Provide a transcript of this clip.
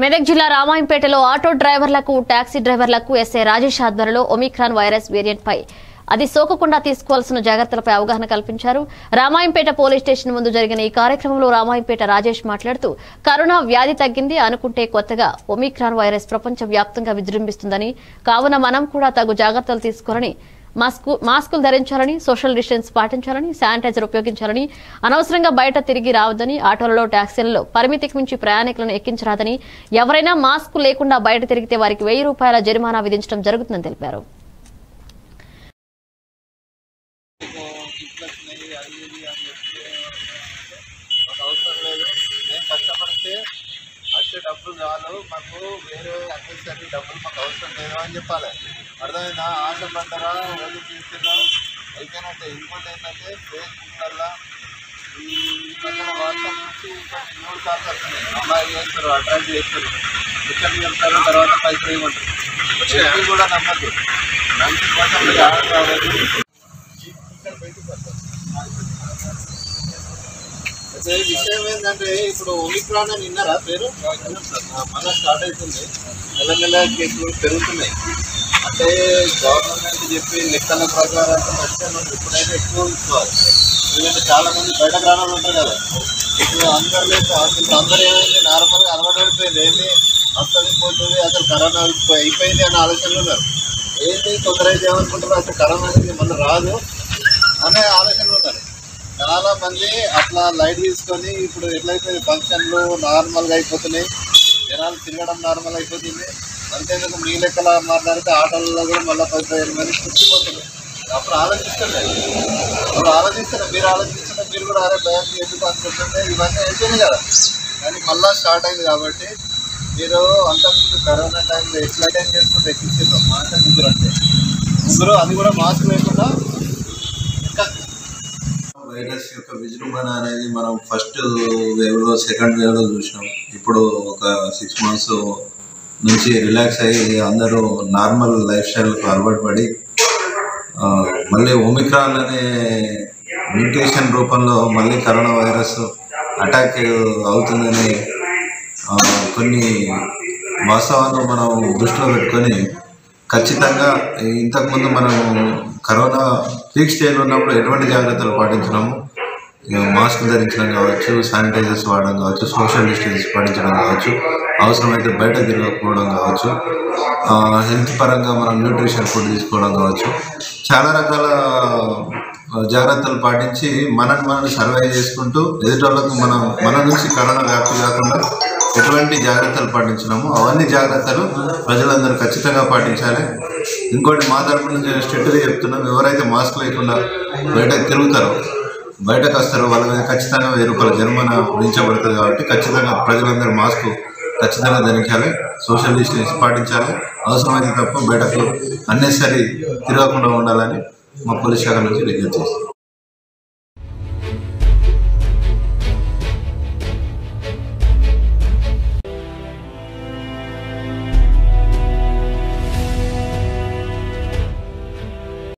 మెదక్ జిల్లా రామాయంపేటలో ఆటో డ్రైవర్లకు టాక్సీ డ్రైవర్లకు ఎస్ఐ రాజేష్ ఆధ్వర్యంలో ఒమిక్రాన్ వైరస్ వేరియంట్ పై అది సోకకుండా తీసుకోవాల్సిన జాగ్రత్తలపై అవగాహన కల్పించారు. రామాయంపేట పోలీస్ స్టేషన్ ముందు జరిగిన ఈ కార్యక్రమంలో రామాయంపేట రాజేష్ మాట్లాడుతూ కరోనా వ్యాధి తగ్గింది అనుకుంటే కొత్తగా ఒమిక్రాన్ వైరస్ ప్రపంచ వ్యాప్తంగా విజృంభిస్తుందని కావున మనం కూడా తగు జాగ్రత్తలు తీసుకోవాలని మాస్కు మాస్కులు ధరించాలని సోషల్ డిస్టెన్స్ పాటించాలని శానిటైజర్ ఉపయోగించాలని అనవసరంగా బయట తిరిగి రావద్దని ఆటోలలో ట్యాక్సీలలో పరిమితికి మించి ప్రయాణికులను ఎక్కించరాదని ఎవరైనా మాస్క్ లేకుండా బయట తిరిగితే వారికి వెయ్యి రూపాయల జరిమానా విధించడం జరుగుతుందని తెలిపారు. వచ్చే డబ్బులు చాలు మాకు వేరే అన్ని డబ్బులు మాకు అవసరం లేదు అని చెప్పాలి. అర్థమైందా? ఆశ పడ్డారా? రోజు తీసుకున్నా అయిపోయినట్టే. ఇంకోటి ఏంటంటే ఫేస్బుక్లల్లో ఈ మధ్యన వాట్సాప్ నుంచి కొన్ని మూడు కాల్స్ వస్తున్నాయి అమ్మాయిలు చేస్తారు అట్రాక్ట్ చేస్తారు. ఇక్కడ చెప్తారు తర్వాత పైసలు ఏమంటారు ఎవ్వరు కూడా నమ్మద్దు. నమ్మి కోసం మీరు ఆడ కావాలి ఇక్కడ బయటకు వస్తారు అయితే విషయం ఏంటంటే ఇప్పుడు ఒమిక్రాన్ అని విన్నారా పేరు? మళ్ళా స్టార్ట్ అవుతుంది. మెల్లమెల్ల కేసులు పెరుగుతున్నాయి. అంటే గవర్నమెంట్ చెప్పి లెక్కల ప్రకారం వస్తే మనం ఎప్పుడైనా ఎక్కువ ఇచ్చుకోవాలి ఎందుకంటే చాలా మంది బయట గ్రామాలు ఉంటారు కదా. ఇప్పుడు అందరు లేదు అందరూ ఏమైంది? నార్మల్గా అలవాటు పడిపోయింది ఏంటి వస్తుంది పోతుంది అసలు కరోనా అయిపోయింది అనే ఆలోచనలు ఉన్నారు. ఏంటి తొందర అయితే ఏమనుకుంటారు అసలు కరోనా అనేది మళ్ళీ రాదు అనే ఆలోచనలు ఉన్నారు. చాలా మంది అట్లా లైట్ తీసుకొని ఇప్పుడు ఎట్లయిపోయింది ఫంక్షన్లు నార్మల్గా అయిపోతున్నాయి జనాలు తిరగడం నార్మల్ అయిపోతుంది. అంతేందుకు మీ లెక్కల మాట్లాడితే ఆటోలలో కూడా మళ్ళీ పది పదిహేను మంది పుట్టిపోతున్నాయి అప్పుడు ఆలోచిస్తారు. అప్పుడు ఆలోచిస్తారు. మీరు ఆలోచిస్తుంటే మీరు కూడా అరే భయం ఎందుకు అనుకుంటుంటే ఇవన్నీ అయిపోయింది కదా. కానీ మళ్ళీ స్టార్ట్ అయింది కాబట్టి మీరు అంతకుముందు కరోనా టైంలో ఎట్లా టైం చేసుకుంటే ఎక్కించారు మాట ముగ్గురు అంటే. ముగ్గురు అది కూడా మాస్క్ లేకుండా ఇంకా వైరస్ యొక్క విజృంభణ అనేది మనం ఫస్ట్ వేవ్లో సెకండ్ వేవ్లో చూసినాం. ఇప్పుడు ఒక సిక్స్ మంత్స్ నుంచి రిలాక్స్ అయ్యి అందరూ నార్మల్ లైఫ్ స్టైల్కి అలవాటు పడి మళ్ళీ ఒమిక్రాన్ అనే మ్యూటేషన్ రూపంలో మళ్ళీ కరోనా వైరస్ అటాక్ అవుతుందని కొన్ని వాస్తవాలను మనం దృష్టిలో పెట్టుకొని ఖచ్చితంగా ఇంతకుముందు మనం కరోనా పీక్ స్టేజ్లో ఉన్నప్పుడు ఎటువంటి జాగ్రత్తలు పాటించినాము? మాస్క్ ధరించడం కావచ్చు శానిటైజర్స్ వాడడం కావచ్చు సోషల్ డిస్టెన్స్ పాటించడం కావచ్చు. అవసరమైతే బయట తిరగకపోవడం కావచ్చు. హెల్త్ పరంగా మనం న్యూట్రిషన్ ఫుడ్ తీసుకోవడం కావచ్చు. చాలా రకాల జాగ్రత్తలు పాటించి మనని మనం సర్వే చేసుకుంటూ ఎదుటోళ్ళకు మనం మన నుంచి కరోనా వ్యాప్తి కాకుండా ఎటువంటి జాగ్రత్తలు పాటించినాము అవన్నీ జాగ్రత్తలు ప్రజలందరూ ఖచ్చితంగా పాటించాలి. ఇంకోటి మా తరపు నుంచి స్ట్రిక్ట్గా చెప్తున్నాం ఎవరైతే మాస్క్ లేకుండా బయటకు తిరుగుతారో బయటకు వస్తారో వాళ్ళ మీద ఖచ్చితంగా వెయ్యి రూపాయల జరిమానా విధించబడుతుంది కాబట్టి ఖచ్చితంగా ప్రజలందరూ మాస్క్ ఖచ్చితంగా ధరించాలి సోషల్ డిస్టెన్స్ పాటించాలి. అవసరమైతే తప్ప బయటకు అన్నెసరీ తిరగకుండా ఉండాలని మా పోలీస్ శాఖ నుంచి విజ్ఞప్తి చేస్తాం